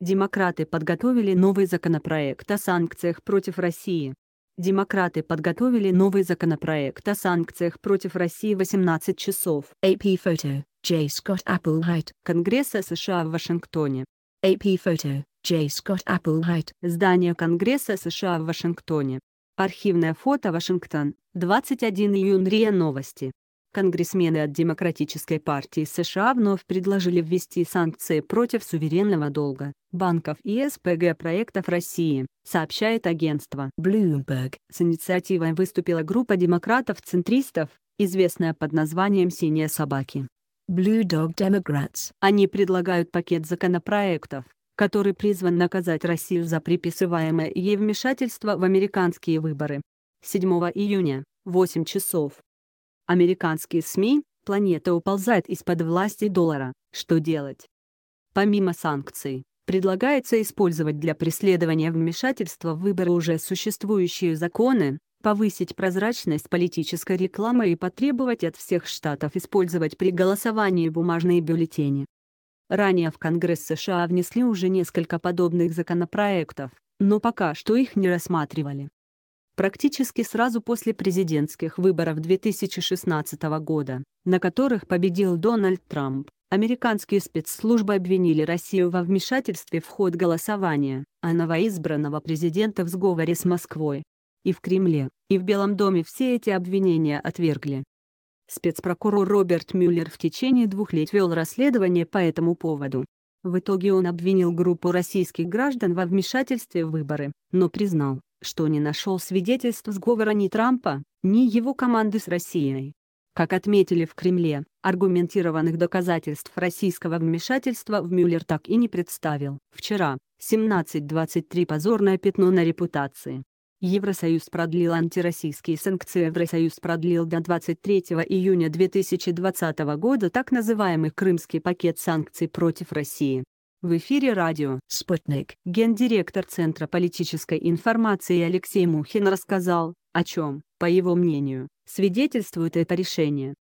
Демократы подготовили новый законопроект о санкциях против России. Демократы подготовили новый законопроект о санкциях против России 18 часов. AP photo, J. Scott Applewhite. Конгресса США в Вашингтоне. AP photo, J. Scott Applewhite. Здание Конгресса США в Вашингтоне. Архивное фото Вашингтон, 21 июня Новости. Конгрессмены от Демократической партии США вновь предложили ввести санкции против суверенного долга, банков и СПГ проектов России, сообщает агентство Bloomberg. С инициативой выступила группа демократов-центристов, известная под названием «Синие собаки». Blue Dog Democrats. Они предлагают пакет законопроектов, который призван наказать Россию за приписываемое ей вмешательство в американские выборы. 7 июня, 8 часов. Американские СМИ, планета уползает из-под власти доллара, что делать? Помимо санкций, предлагается использовать для преследования вмешательства в выборы уже существующие законы, повысить прозрачность политической рекламы и потребовать от всех штатов использовать при голосовании бумажные бюллетени. Ранее в Конгресс США внесли уже несколько подобных законопроектов, но пока что их не рассматривали. Практически сразу после президентских выборов 2016 года, на которых победил Дональд Трамп, американские спецслужбы обвинили Россию во вмешательстве в ход голосования, а новоизбранного президента в сговоре с Москвой. И в Кремле, и в Белом доме все эти обвинения отвергли. Спецпрокурор Роберт Мюллер в течение двух лет вел расследование по этому поводу. В итоге он обвинил группу российских граждан во вмешательстве в выборы, но признал, что не нашел свидетельств сговора ни Трампа, ни его команды с Россией. Как отметили в Кремле, аргументированных доказательств российского вмешательства в Мюллер так и не представил. Вчера, 17.23 позорное пятно на репутации. Евросоюз продлил антироссийские санкции. Евросоюз продлил до 23 июня 2020 года так называемый Крымский пакет санкций против России. В эфире радио Спутник. Гендиректор Центра политической информации Алексей Мухин рассказал, о чем, по его мнению, свидетельствует это решение.